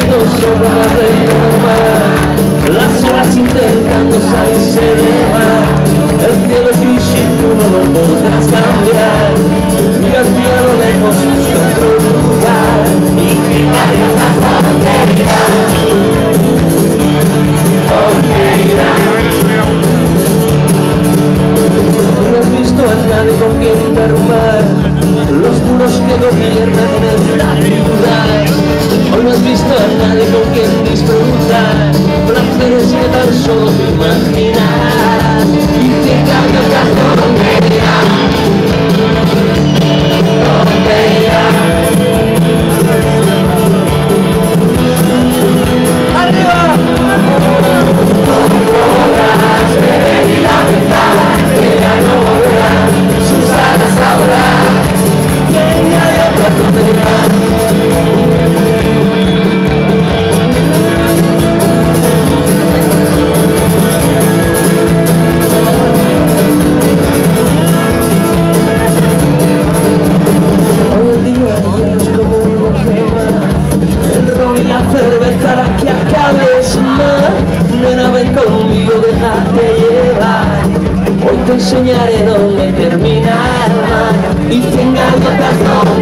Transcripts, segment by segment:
sobre la reina Las horas intentando salir se El cielo gris y tú no lo podrás cambiar. Mira el cielo lejos lugar. Y no has visto a nadie con nadie con quien disfrutar, placeres que tan solo te imaginas. Y te cargas. enseñaré dónde terminará y tenga algo razón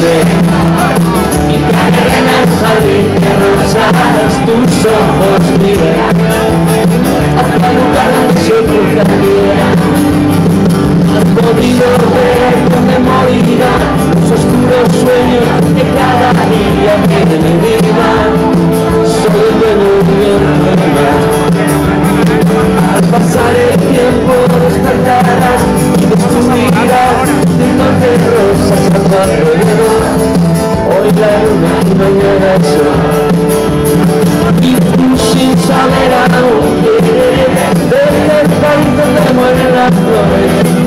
Jose.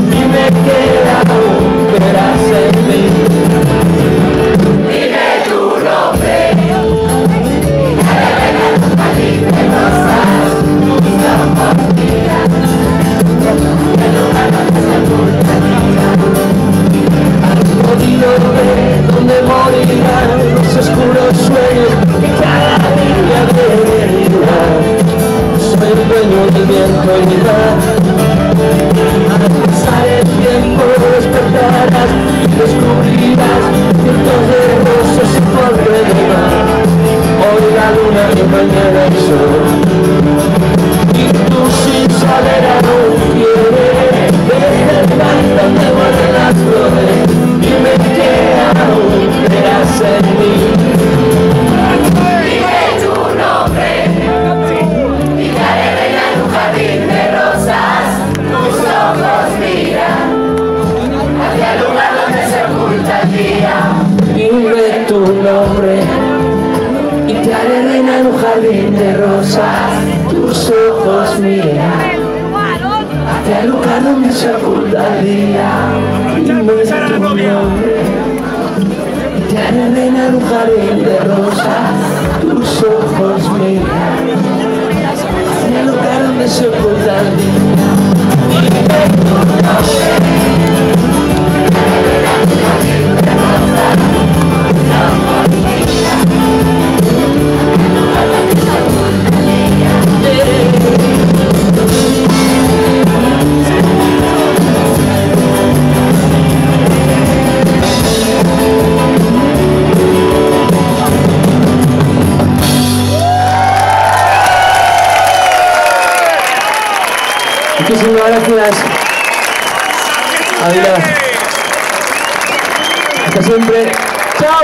Dime que era Thank you. Arena en un jardín de rosas, tus ojos miran hacia el lugar donde se oculta el día y tu nombre. Te arena en un jardín de rosas, tus ojos miran hacia el lugar donde se oculta el día. y tu nombre. Gracias. Adiós. Hasta siempre. Chao.